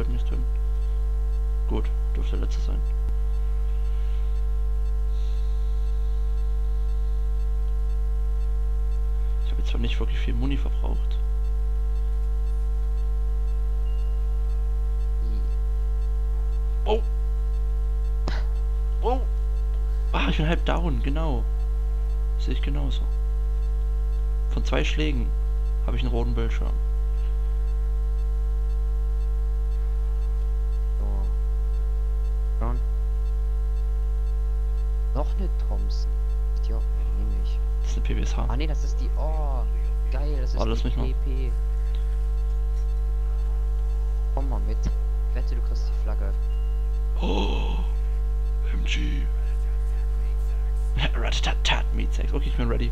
töten, nicht töten. Gut, dürfte der letzte sein. Ich habe jetzt zwar nicht wirklich viel Muni verbraucht. Oh! Oh! Ah, ich bin halb down, genau. Sehe ich genauso. Von zwei Schlägen habe ich einen roten Bildschirm. So. Schon. Noch eine Thompson. Ja, nehme ich. Das ist eine PWSH. Ah ne, das ist die. Oh, geil, das ist Warte, lass die mich. PP. Komm mal mit. Wette, du kriegst die Flagge. Oh! MG. Ratatatat Meat Sex. Okay, ich bin ready.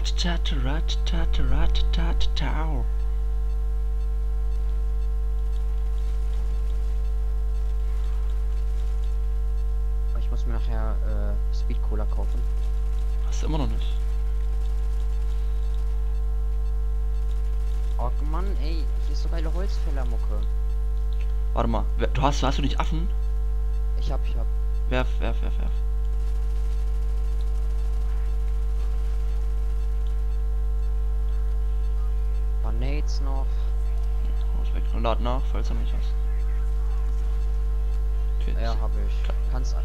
Rat-tat, rat-tat, rat-tat, tau. Ich muss mir nachher äh, Speed Cola kaufen. Hast du immer noch nicht. Oh Mann, ey, hier ist so geile Holzfällermucke. Warte mal, du hast, hast du nicht Affen? Ich hab, ich hab. Werf, werf, werf, werf. Nades noch. Haus weg und lad nach, falls noch nicht hast. Okay, Ja, so. hab ich. Ka- Kannst.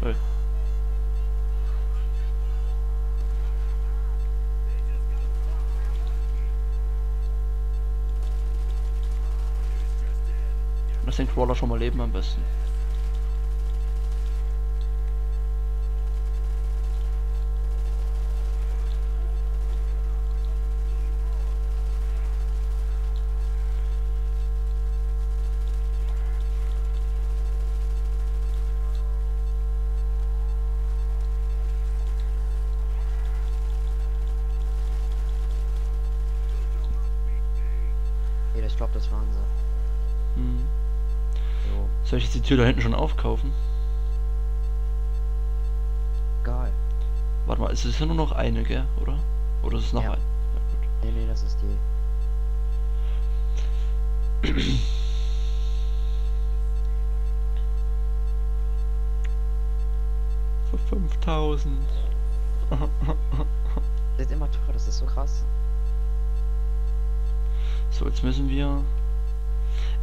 Hey. Lass den Crawler schon mal leben am besten. Glaube, das waren sie. Hm. Jo, Soll ich jetzt die Tür da hinten schon aufkaufen? egal. Warte mal, es ist ja nur noch eine, gell? Oder? Oder ist es noch Ja. ein? Ja, gut. Nee, nee, das ist die. Für 5000. Das wird immer teurer, das ist so krass. So, jetzt müssen wir.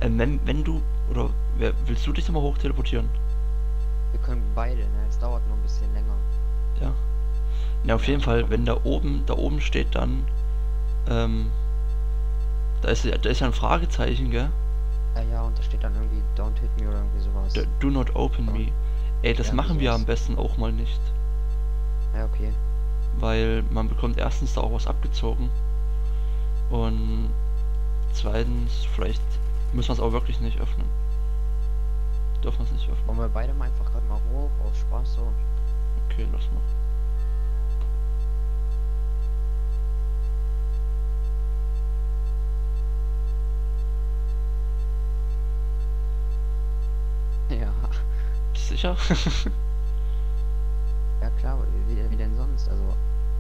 Ähm, wenn, wenn du. Oder wer, willst du dich nochmal hoch teleportieren? Wir können beide, ne? Es dauert nur ein bisschen länger. Ja. Ja, auf jeden Fall, wenn da oben, da oben steht dann. Ähm. Da ist, ja- da ist ja ein Fragezeichen, gell? Ja, ja, und da steht dann irgendwie Don't hit me oder irgendwie sowas. D do not open me. Ey, das Ja, machen wir am besten auch mal nicht. Ja, okay. Weil man bekommt erstens da auch was abgezogen. Und zweitens, vielleicht müssen wir es auch wirklich nicht öffnen. Dürfen wir es nicht öffnen. Wollen wir beide mal einfach gerade mal hoch, aus Spaß so. Okay, lass mal. Ja. Sicher? Ja klar, wie, wie denn sonst? Also,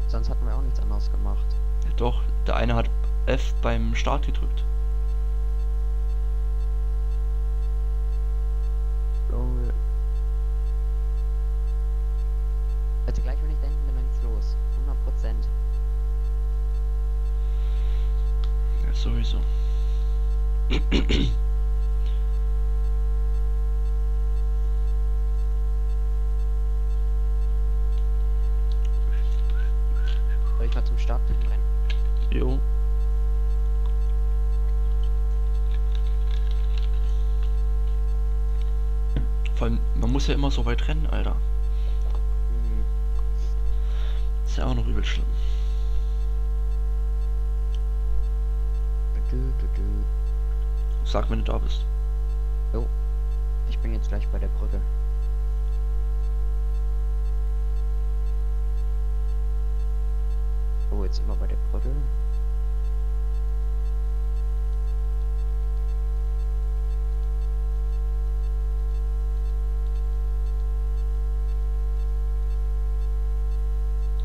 sonst hatten wir auch nichts anderes gemacht. ja, doch, der eine hat F beim Start gedrückt. Lol. Also gleich wenn ich da hinten bin, dann geht's los. 100 Prozent. Ja, sowieso. Soll ich mal zum Start rennen? Jo. Vor allem, man muss ja immer so weit rennen, Alter. Mhm. Ist ja auch noch übel schlimm. Sag, wenn du da bist. Ich bin jetzt gleich bei der Brücke. So, jetzt immer bei der Brücke.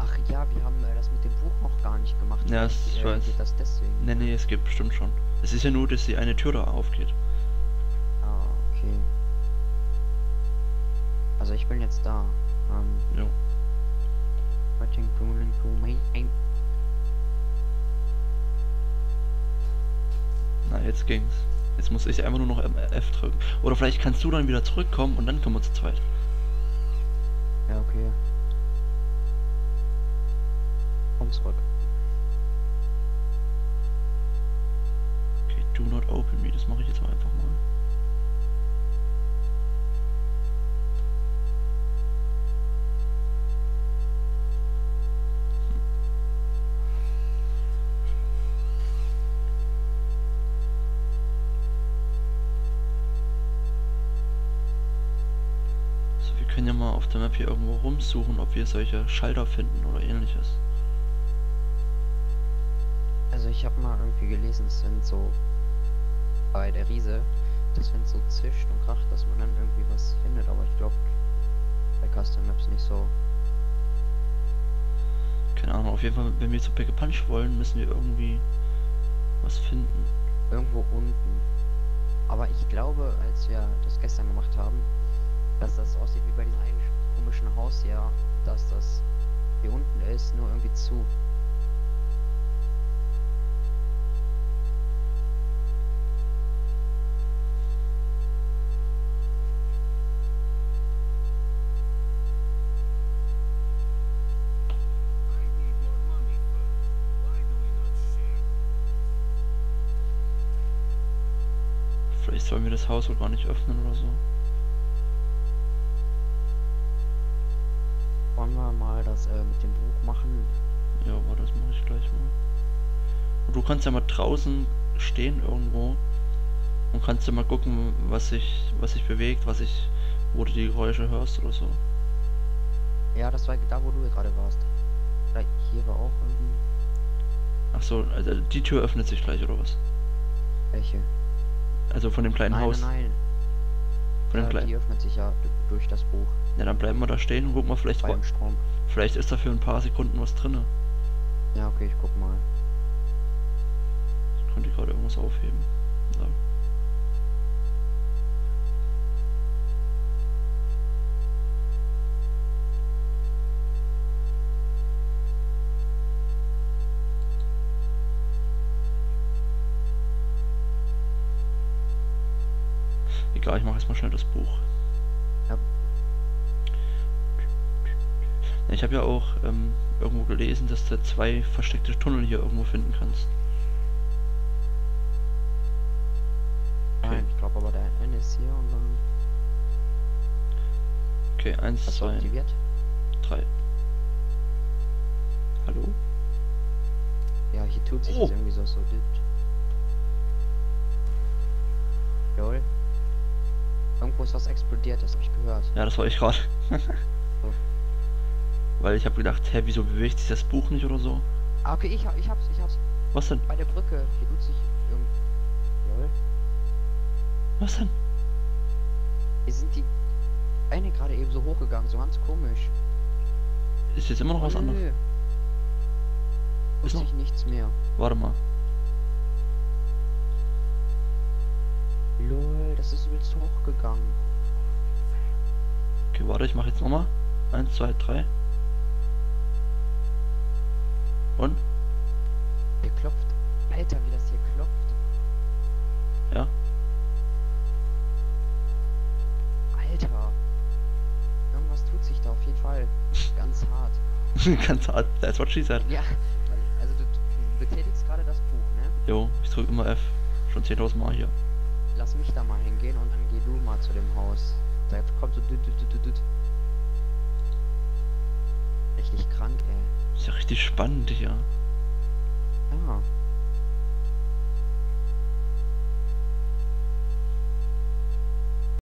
Ach ja, wir haben äh, das mit dem Buch noch gar nicht gemacht. Ja, Vielleicht, ich äh, weiß. geht das deswegen. Nee, nee, es gibt bestimmt schon. Es ist ja nur, dass die eine Tür da aufgeht. Ah, okay. Also ich bin jetzt da. Ähm, aim. Na, jetzt ging's. Jetzt muss ich einfach nur noch F drücken. Oder vielleicht kannst du dann wieder zurückkommen und dann kommen wir zu zweit. Ja, okay. Komm zurück. Okay, do not open me. Das mache ich jetzt mal einfach mal. So, wir können ja mal auf der Map hier irgendwo rumsuchen, ob wir solche Schalter finden oder ähnliches. Ich habe mal irgendwie gelesen, es sind so bei der Riese, dass wenn es so zischt und kracht, dass man dann irgendwie was findet, aber ich glaube bei Custom Maps nicht so. Keine Ahnung, auf jeden Fall, wenn wir zu Pack a Punch wollen, müssen wir irgendwie was finden. Irgendwo unten. Aber ich glaube, als wir das gestern gemacht haben, dass das aussieht wie bei diesem einen komischen Haus hier, dass das hier unten ist, nur irgendwie zu. Vielleicht sollen wir das Haus auch gar nicht öffnen oder so. Wollen wir mal das äh, mit dem Buch machen? Ja, aber das mache ich gleich mal. Und du kannst ja mal draußen stehen irgendwo und kannst ja mal gucken, was sich, was sich bewegt, was ich, wo du die Geräusche hörst oder so. Ja, das war da, wo du gerade warst. Da, hier war auch irgendwie Ach so, also die Tür öffnet sich gleich oder was? welche. Also von dem kleinen nein, Haus. nein, nein. Von dem Ja, die kleinen. öffnet sich ja durch das Buch Ja, dann bleiben wir da stehen und gucken mal, vielleicht, beim Strom. vielleicht ist da für ein paar Sekunden was drinne. Ja, okay, ich guck mal. Ich konnte gerade irgendwas aufheben. Ja. Egal, ich mache erstmal schnell das Buch. Ja. Ich habe ja auch ähm, irgendwo gelesen, dass du zwei versteckte Tunnel hier irgendwo finden kannst. Okay. Nein, ich glaube aber der N ist hier und dann Okay, eins, hast zwei, aktiviert. drei. Hallo? Ja, hier tut sich Oh. das irgendwie so so dit. Lol. Irgendwo ist was explodiert, das hab ich gehört. Ja, das war ich gerade. Weil ich habe gedacht, hä, wieso bewegt sich das Buch nicht oder so? Ah, okay, ich, hab, ich hab's, ich hab's. Was denn? Bei der Brücke. Hier tut sich irgend. Lol. Was denn? Hier sind die eine gerade eben so hochgegangen, so ganz komisch. Ist jetzt immer noch was Oh, anderes? nö. Ist noch? ich nichts mehr. Warte mal. Das ist übelst hochgegangen. Okay, warte, ich mache jetzt nochmal. Eins, zwei, drei. Und? Hier klopft. Alter, wie das hier klopft. Ja. Alter. Irgendwas tut sich da auf jeden Fall. Ganz hart. Ganz hart. That's what she said. Ja, also du, du betätigst gerade das Buch, ne? Jo, ich drücke immer F. Schon 10.000 Mal hier. Lass mich da mal hingehen und dann geh du mal zu dem Haus. Da kommt so düt, düt, düt, düt. Richtig krank, ey. Ist ja richtig spannend hier. Ja.